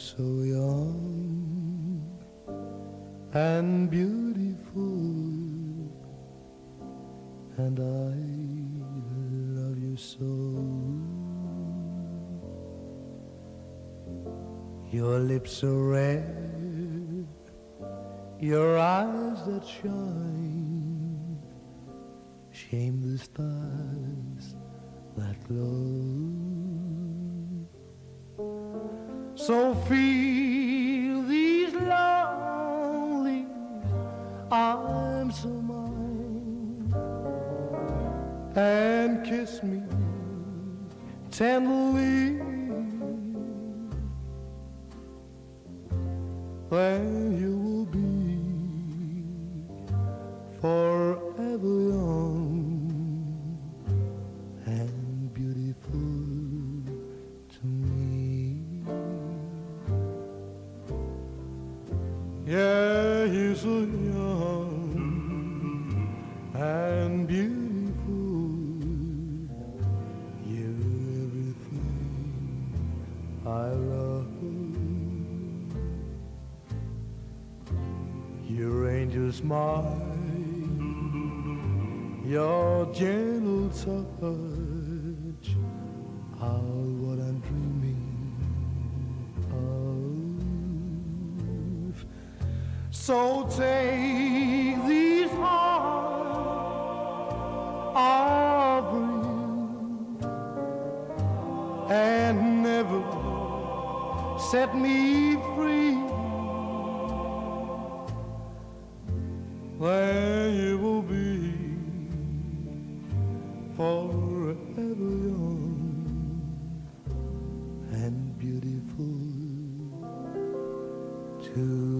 so young and beautiful, and I love you so. Your lips are red, your eyes that shine, shame the stars that glow. So feel these lonely arms of mine and kiss me tenderly. Then you will be forever young smile, your heart and beautiful. You're everything I love. You're angels' mind. You're gentle touch, So take these arms of and never set me free. Then you will be forever young and beautiful too.